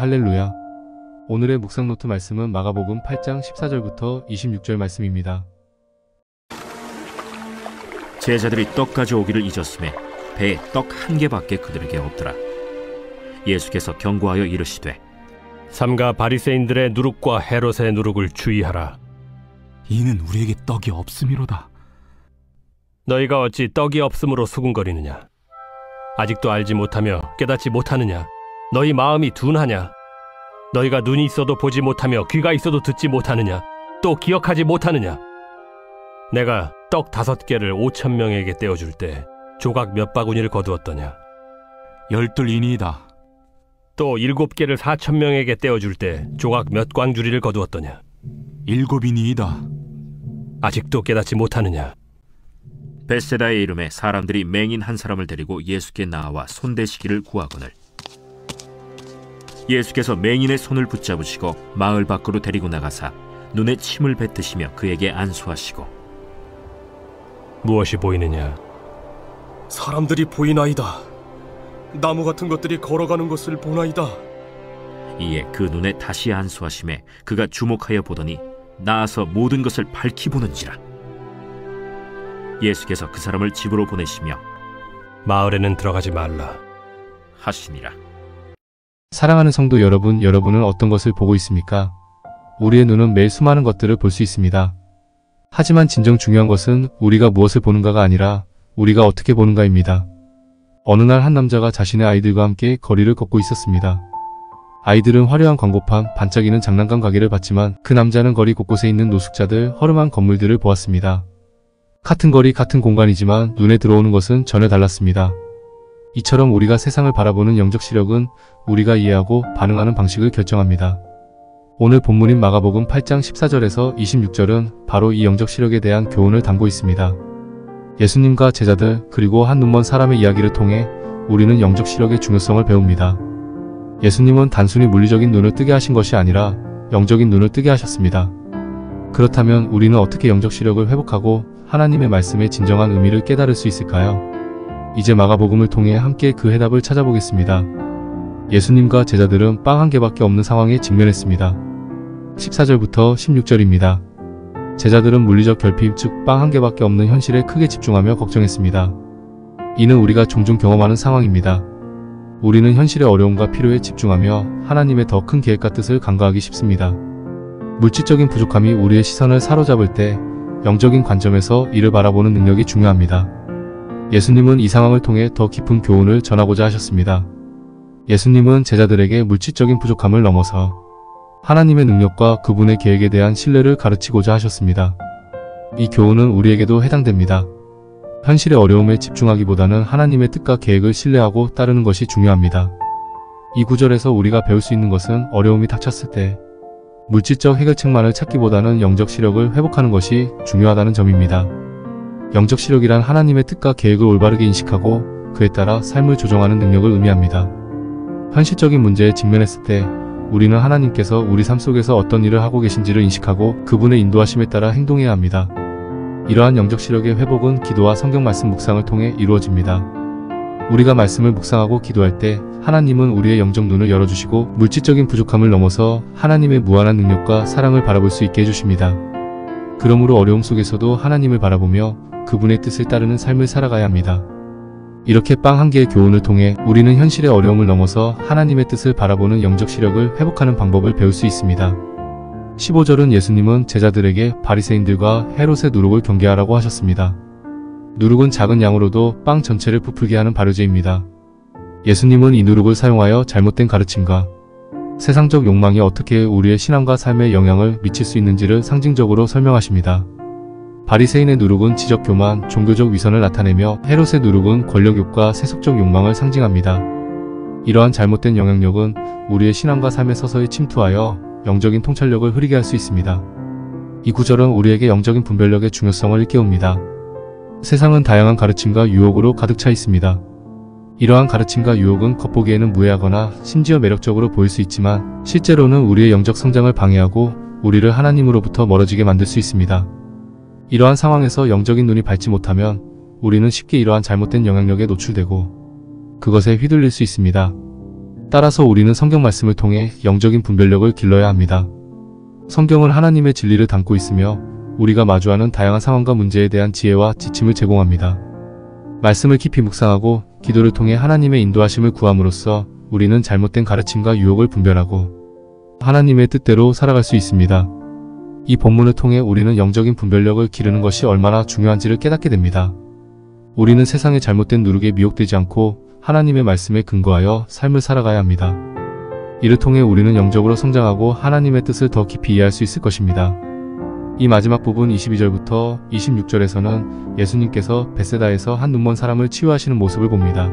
할렐루야. 오늘의 묵상 노트 말씀은 마가복음 8장 14절부터 26절 말씀입니다. 제자들이 떡 가져오기를 잊었음에 배에 떡 한 개밖에 그들에게 없더라. 예수께서 경고하여 이르시되 삼가 바리새인들의 누룩과 헤롯의 누룩을 주의하라. 이는 우리에게 떡이 없음이로다. 너희가 어찌 떡이 없음으로 수군거리느냐? 아직도 알지 못하며 깨닫지 못하느냐? 너희 마음이 둔하냐? 너희가 눈이 있어도 보지 못하며 귀가 있어도 듣지 못하느냐? 또 기억하지 못하느냐? 내가 떡 다섯 개를 오천 명에게 떼어줄 때 조각 몇 바구니를 거두었더냐? 열둘이니이다. 또 일곱 개를 사천 명에게 떼어줄 때 조각 몇 광주리를 거두었더냐? 일곱이니이다. 아직도 깨닫지 못하느냐? 베세다의 이름에 사람들이 맹인 한 사람을 데리고 예수께 나와 손대시기를 구하거늘 예수께서 맹인의 손을 붙잡으시고 마을 밖으로 데리고 나가사 눈에 침을 뱉으시며 그에게 안수하시고 무엇이 보이느냐? 사람들이 보이나이다. 나무 같은 것들이 걸어가는 것을 보나이다. 이에 그 눈에 다시 안수하심에 그가 주목하여 보더니 나아서 모든 것을 밝히 보는지라 예수께서 그 사람을 집으로 보내시며 마을에는 들어가지 말라. 하시니라 사랑하는 성도 여러분, 여러분은 어떤 것을 보고 있습니까? 우리의 눈은 매일 수많은 것들을 볼 수 있습니다. 하지만 진정 중요한 것은 우리가 무엇을 보는가가 아니라 우리가 어떻게 보는가입니다. 어느 날 한 남자가 자신의 아이들과 함께 거리를 걷고 있었습니다. 아이들은 화려한 광고판, 반짝이는 장난감 가게를 봤지만 그 남자는 거리 곳곳에 있는 노숙자들, 허름한 건물들을 보았습니다. 같은 거리, 같은 공간이지만 눈에 들어오는 것은 전혀 달랐습니다. 이처럼 우리가 세상을 바라보는 영적 시력은 우리가 이해하고 반응하는 방식을 결정합니다. 오늘 본문인 마가복음 8장 14절에서 26절은 바로 이 영적 시력에 대한 교훈을 담고 있습니다. 예수님과 제자들 그리고 한 눈먼 사람의 이야기를 통해 우리는 영적 시력의 중요성을 배웁니다. 예수님은 단순히 물리적인 눈을 뜨게 하신 것이 아니라 영적인 눈을 뜨게 하셨습니다. 그렇다면 우리는 어떻게 영적 시력을 회복하고 하나님의 말씀의 진정한 의미를 깨달을 수 있을까요? 이제 마가복음을 통해 함께 그 해답을 찾아보겠습니다. 예수님과 제자들은 빵 한 개밖에 없는 상황에 직면했습니다. 14절부터 16절입니다. 제자들은 물리적 결핍 즉 빵 한 개밖에 없는 현실에 크게 집중하며 걱정했습니다. 이는 우리가 종종 경험하는 상황입니다. 우리는 현실의 어려움과 필요에 집중하며 하나님의 더 큰 계획과 뜻을 간과하기 쉽습니다. 물질적인 부족함이 우리의 시선을 사로잡을 때 영적인 관점에서 이를 바라보는 능력이 중요합니다. 예수님은 이 상황을 통해 더 깊은 교훈을 전하고자 하셨습니다. 예수님은 제자들에게 물질적인 부족함을 넘어서 하나님의 능력과 그분의 계획에 대한 신뢰를 가르치고자 하셨습니다. 이 교훈은 우리에게도 해당됩니다. 현실의 어려움에 집중하기보다는 하나님의 뜻과 계획을 신뢰하고 따르는 것이 중요합니다. 이 구절에서 우리가 배울 수 있는 것은 어려움이 닥쳤을 때 물질적 해결책만을 찾기보다는 영적 시력을 회복하는 것이 중요하다는 점입니다. 영적 시력이란 하나님의 뜻과 계획을 올바르게 인식하고 그에 따라 삶을 조정하는 능력을 의미합니다. 현실적인 문제에 직면했을 때 우리는 하나님께서 우리 삶 속에서 어떤 일을 하고 계신지를 인식하고 그분의 인도하심에 따라 행동해야 합니다. 이러한 영적 시력의 회복은 기도와 성경 말씀 묵상을 통해 이루어집니다. 우리가 말씀을 묵상하고 기도할 때 하나님은 우리의 영적 눈을 열어주시고 물질적인 부족함을 넘어서 하나님의 무한한 능력과 사랑을 바라볼 수 있게 해주십니다. 그러므로 어려움 속에서도 하나님을 바라보며 그분의 뜻을 따르는 삶을 살아가야 합니다. 이렇게 빵 한 개의 교훈을 통해 우리는 현실의 어려움을 넘어서 하나님의 뜻을 바라보는 영적 시력을 회복하는 방법을 배울 수 있습니다. 15절은 예수님은 제자들에게 바리새인들과 헤롯의 누룩을 경계하라고 하셨습니다. 누룩은 작은 양으로도 빵 전체를 부풀게 하는 발효제입니다. 예수님은 이 누룩을 사용하여 잘못된 가르침과 세상적 욕망이 어떻게 우리의 신앙과 삶에 영향을 미칠 수 있는지를 상징적으로 설명하십니다. 바리새인의 누룩은 지적 교만, 종교적 위선을 나타내며 헤롯의 누룩은 권력욕과 세속적 욕망을 상징합니다. 이러한 잘못된 영향력은 우리의 신앙과 삶에 서서히 침투하여 영적인 통찰력을 흐리게 할 수 있습니다. 이 구절은 우리에게 영적인 분별력의 중요성을 일깨웁니다. 세상은 다양한 가르침과 유혹으로 가득 차 있습니다. 이러한 가르침과 유혹은 겉보기에는 무해하거나 심지어 매력적으로 보일 수 있지만 실제로는 우리의 영적 성장을 방해하고 우리를 하나님으로부터 멀어지게 만들 수 있습니다. 이러한 상황에서 영적인 눈이 밝지 못하면 우리는 쉽게 이러한 잘못된 영향력에 노출되고 그것에 휘둘릴 수 있습니다. 따라서 우리는 성경 말씀을 통해 영적인 분별력을 길러야 합니다. 성경은 하나님의 진리를 담고 있으며 우리가 마주하는 다양한 상황과 문제에 대한 지혜와 지침을 제공합니다. 말씀을 깊이 묵상하고 기도를 통해 하나님의 인도하심을 구함으로써 우리는 잘못된 가르침과 유혹을 분별하고 하나님의 뜻대로 살아갈 수 있습니다. 이 본문을 통해 우리는 영적인 분별력을 기르는 것이 얼마나 중요한지를 깨닫게 됩니다. 우리는 세상의 잘못된 누룩에 미혹되지 않고 하나님의 말씀에 근거하여 삶을 살아가야 합니다. 이를 통해 우리는 영적으로 성장하고 하나님의 뜻을 더 깊이 이해할 수 있을 것입니다. 이 마지막 부분 22절부터 26절에서는 예수님께서 베세다에서 한 눈먼 사람을 치유하시는 모습을 봅니다.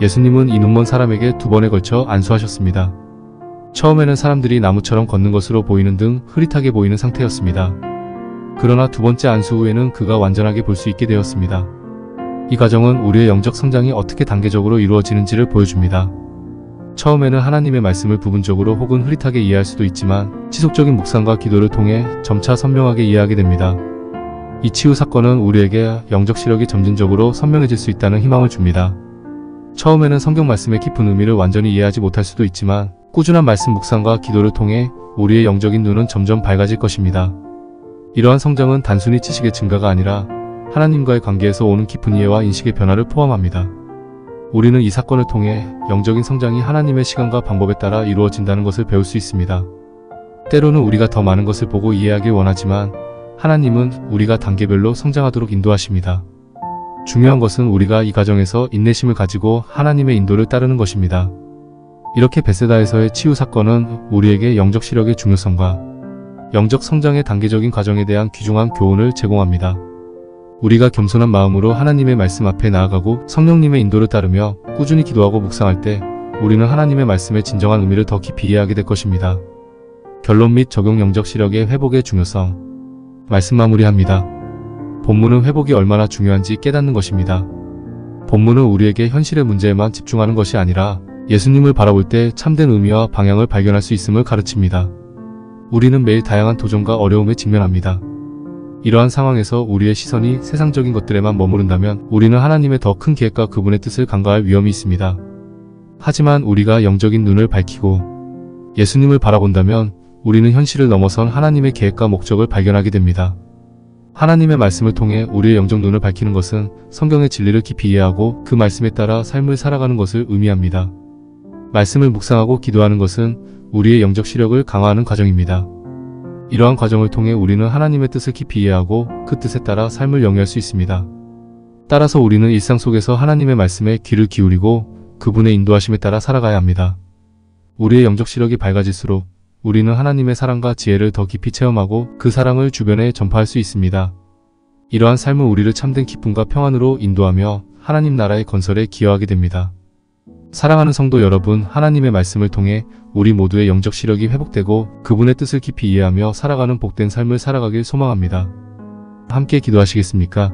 예수님은 이 눈먼 사람에게 두 번에 걸쳐 안수하셨습니다. 처음에는 사람들이 나무처럼 걷는 것으로 보이는 등 흐릿하게 보이는 상태였습니다. 그러나 두 번째 안수 후에는 그가 완전하게 볼 수 있게 되었습니다. 이 과정은 우리의 영적 성장이 어떻게 단계적으로 이루어지는지를 보여줍니다. 처음에는 하나님의 말씀을 부분적으로 혹은 흐릿하게 이해할 수도 있지만 지속적인 묵상과 기도를 통해 점차 선명하게 이해하게 됩니다. 이 치유 사건은 우리에게 영적 시력이 점진적으로 선명해질 수 있다는 희망을 줍니다. 처음에는 성경 말씀의 깊은 의미를 완전히 이해하지 못할 수도 있지만 꾸준한 말씀 묵상과 기도를 통해 우리의 영적인 눈은 점점 밝아질 것입니다. 이러한 성장은 단순히 지식의 증가가 아니라 하나님과의 관계에서 오는 깊은 이해와 인식의 변화를 포함합니다. 우리는 이 사건을 통해 영적인 성장이 하나님의 시간과 방법에 따라 이루어진다는 것을 배울 수 있습니다. 때로는 우리가 더 많은 것을 보고 이해하길 원하지만 하나님은 우리가 단계별로 성장하도록 인도하십니다. 중요한 것은 우리가 이 과정에서 인내심을 가지고 하나님의 인도를 따르는 것입니다. 이렇게 베세다에서의 치유 사건은 우리에게 영적 시력의 중요성과 영적 성장의 단계적인 과정에 대한 귀중한 교훈을 제공합니다. 우리가 겸손한 마음으로 하나님의 말씀 앞에 나아가고 성령님의 인도를 따르며 꾸준히 기도하고 묵상할 때 우리는 하나님의 말씀의 진정한 의미를 더 깊이 이해하게 될 것입니다. 결론 및 적용 영적 시력의 회복의 중요성 말씀 마무리합니다. 본문은 회복이 얼마나 중요한지 깨닫는 것입니다. 본문은 우리에게 현실의 문제에만 집중하는 것이 아니라 예수님을 바라볼 때 참된 의미와 방향을 발견할 수 있음을 가르칩니다. 우리는 매일 다양한 도전과 어려움에 직면합니다. 이러한 상황에서 우리의 시선이 세상적인 것들에만 머무른다면 우리는 하나님의 더 큰 계획과 그분의 뜻을 간과할 위험이 있습니다. 하지만 우리가 영적인 눈을 밝히고 예수님을 바라본다면 우리는 현실을 넘어선 하나님의 계획과 목적을 발견하게 됩니다. 하나님의 말씀을 통해 우리의 영적 눈을 밝히는 것은 성경의 진리를 깊이 이해하고 그 말씀에 따라 삶을 살아가는 것을 의미합니다. 말씀을 묵상하고 기도하는 것은 우리의 영적 시력을 강화하는 과정입니다. 이러한 과정을 통해 우리는 하나님의 뜻을 깊이 이해하고 그 뜻에 따라 삶을 영위할 수 있습니다. 따라서 우리는 일상 속에서 하나님의 말씀에 귀를 기울이고 그분의 인도하심에 따라 살아가야 합니다. 우리의 영적 시력이 밝아질수록 우리는 하나님의 사랑과 지혜를 더 깊이 체험하고 그 사랑을 주변에 전파할 수 있습니다. 이러한 삶은 우리를 참된 기쁨과 평안으로 인도하며 하나님 나라의 건설에 기여하게 됩니다. 사랑하는 성도 여러분, 하나님의 말씀을 통해 우리 모두의 영적 시력이 회복되고 그분의 뜻을 깊이 이해하며 살아가는 복된 삶을 살아가길 소망합니다. 함께 기도하시겠습니까?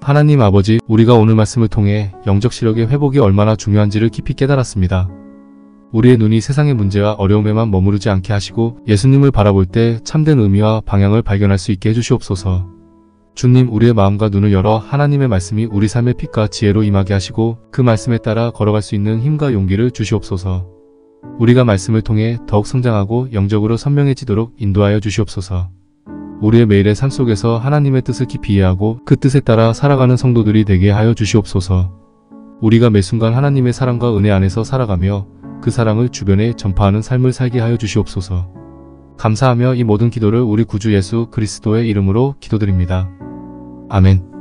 하나님 아버지, 우리가 오늘 말씀을 통해 영적 시력의 회복이 얼마나 중요한지를 깊이 깨달았습니다. 우리의 눈이 세상의 문제와 어려움에만 머무르지 않게 하시고 예수님을 바라볼 때 참된 의미와 방향을 발견할 수 있게 해주시옵소서. 주님 우리의 마음과 눈을 열어 하나님의 말씀이 우리 삶의 빛과 지혜로 임하게 하시고 그 말씀에 따라 걸어갈 수 있는 힘과 용기를 주시옵소서. 우리가 말씀을 통해 더욱 성장하고 영적으로 선명해지도록 인도하여 주시옵소서. 우리의 매일의 삶 속에서 하나님의 뜻을 깊이 이해하고 그 뜻에 따라 살아가는 성도들이 되게 하여 주시옵소서. 우리가 매 순간 하나님의 사랑과 은혜 안에서 살아가며 그 사랑을 주변에 전파하는 삶을 살게 하여 주시옵소서. 감사하며 이 모든 기도를 우리 구주 예수 그리스도의 이름으로 기도드립니다. 아멘.